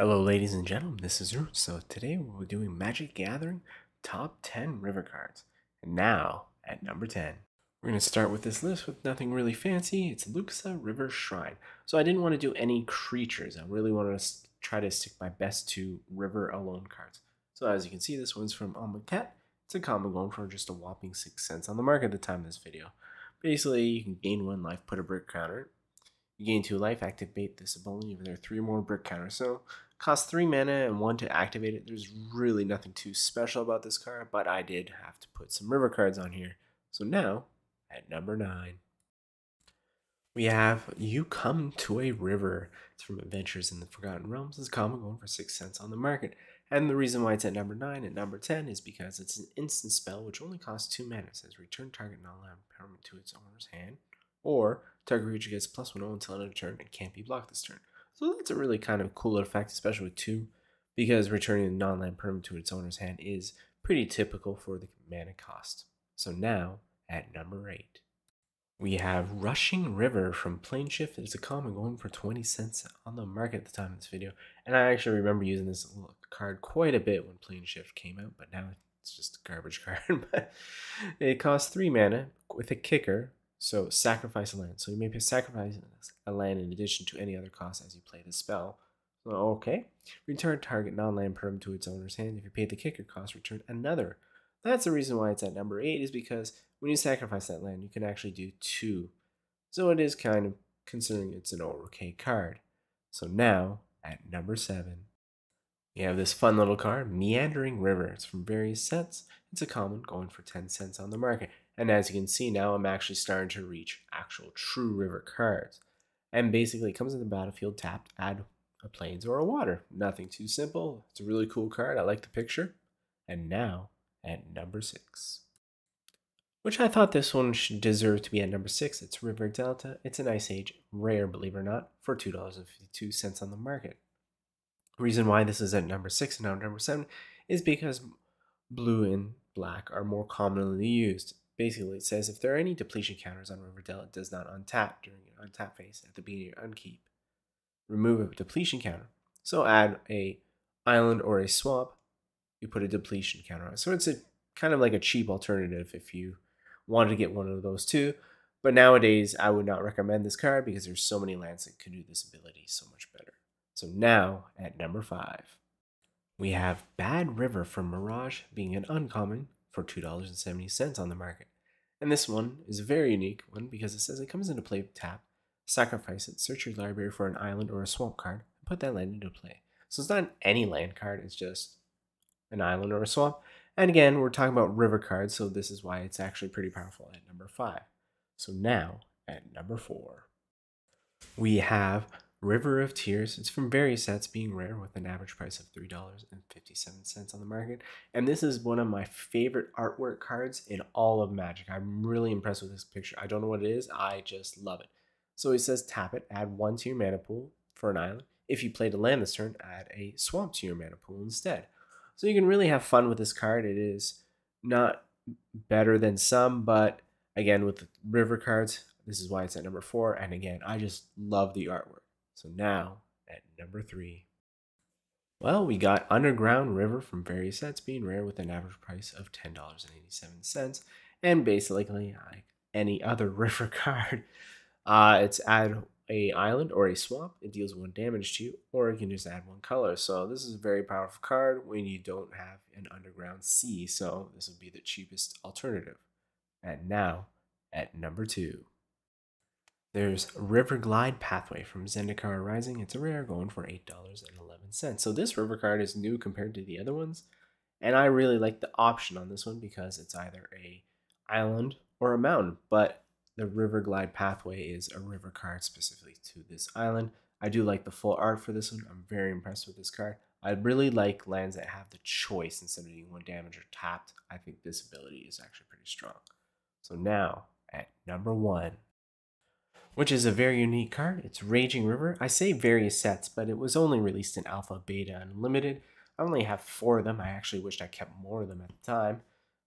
Hello, ladies and gentlemen, this is Root. So today we're doing Magic Gathering Top 10 River Cards. And now, at number 10, we're going to start with this list with nothing really fancy. It's Luxa River Shrine. So I didn't want to do any creatures. I really wanted to try to stick my best to River Alone cards. So as you can see, this one's from Amonkhet. It's a common going for just a whopping 6 cents on the market at the time of this video. Basically, you can gain 1 life, put a brick counter. You gain 2 life, activate this ability if there are 3 more brick counters. So Costs 3 mana and 1 to activate it. There's really nothing too special about this card, but I did have to put some river cards on here. So now, at number 9, we have You Come to a River. It's from Adventures in the Forgotten Realms. It's common going for 6 cents on the market. And the reason why it's at number 9 and number 10 is because it's an instant spell which only costs 2 mana. It says return target non-land permanent to its owner's hand, or target creature gets plus 1 until end of turn and can't be blocked this turn. So that's a really kind of cool effect, especially with two, because returning a non-land permanent to its owner's hand is pretty typical for the mana cost. So now, at number 8, we have Rushing River from Planeshift. It's a common going for 20 cents on the market at the time of this video. And I actually remember using this card quite a bit when Planeshift came out, but now it's just a garbage card. but it costs 3 mana with a kicker so sacrifice a land. So you may sacrifice a land in addition to any other cost as you play the spell. Okay. Return target non-land perm to its owner's hand. If you paid the kicker cost, return another. That's the reason why it's at number 8 is because when you sacrifice that land, you can actually do two. So it is kind of considering it's an okay card. So now, at number 7, you have this fun little card, Meandering River. It's from various sets. It's a common, going for 10 cents on the market. And as you can see now, I'm actually starting to reach actual true river cards. And basically, it comes in the battlefield tapped, add a plains or a water. Nothing too simple. It's a really cool card. I like the picture. And now, at number six, which I thought this one should deserve to be at number six. It's River Delta. It's an Ice Age rare, believe it or not, for $2.52 on the market. The reason why this is at number six and not number seven is because blue and black are more commonly used. Basically, it says if there are any depletion counters on River Delta, it does not untap during an untap phase at the beginning of upkeep. Remove a depletion counter. So add a island or a swamp, you put a depletion counter on. So it's a kind of like a cheap alternative if you wanted to get one of those two. But nowadays, I would not recommend this card because there's so many lands that can do this ability so much better. So now at number five, we have Bad River from Mirage being an uncommon for $2.70 on the market. And this one is a very unique one because it says it comes into play tap, sacrifice it, search your library for an island or a swamp card, and put that land into play. So it's not any land card, it's just an island or a swamp. And again, we're talking about river cards, so this is why it's actually pretty powerful at number five. So now, at number four, we have River of Tears. It's from various sets, being rare with an average price of $3.57 on the market. And this is one of my favorite artwork cards in all of Magic. I'm really impressed with this picture. I don't know what it is, I just love it. So it says tap it, add one to your mana pool for an island. If you played a land this turn, add a swamp to your mana pool instead. So you can really have fun with this card. It is not better than some, but again, with the river cards, this is why it's at number four. And again, I just love the artwork. So now at number three. Well, we got Underground River from various sets being rare with an average price of $10.87. And basically, like any other river card, uh, it's add a island or a swamp. It deals one damage to you, or you can just add one color. So this is a very powerful card when you don't have an underground sea. So this would be the cheapest alternative. And now at number two. There's Riverglide Pathway from Zendikar Rising. It's a rare going for $8.11. So this river card is new compared to the other ones. And I really like the option on this one because it's either a island or a mountain. But the Riverglide Pathway is a river card specifically to this island. I do like the full art for this one. I'm very impressed with this card. I really like lands that have the choice instead of being one damage or tapped. I think this ability is actually pretty strong. So now at number one, which is a very unique card. It's Raging River. I say various sets, but it was only released in Alpha, Beta, and Limited. I only have four of them. I actually wished I kept more of them at the time.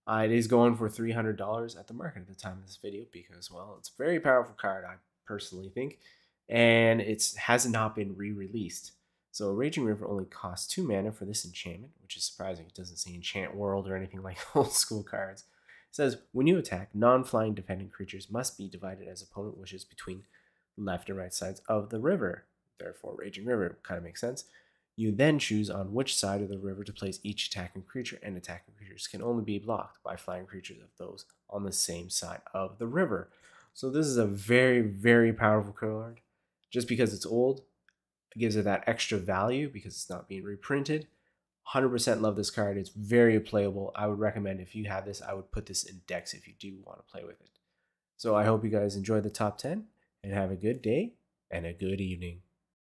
Uh, it is going for $300 at the market at the time of this video because, well, it's a very powerful card, I personally think, and it has not been re-released. So Raging River only costs two mana for this enchantment, which is surprising. It doesn't say Enchant World or anything like old school cards. Says when you attack, non-flying defending creatures must be divided as opponent wishes between left and right sides of the river. Therefore, Raging River kind of makes sense. You then choose on which side of the river to place each attacking creature, and attacking creatures can only be blocked by flying creatures of those on the same side of the river. So this is a very, very powerful card. Just because it's old, it gives it that extra value because it's not being reprinted. 100% love this card. It's very playable. I would recommend if you have this, I would put this in decks if you do want to play with it. So I hope you guys enjoy the top 10 and have a good day and a good evening.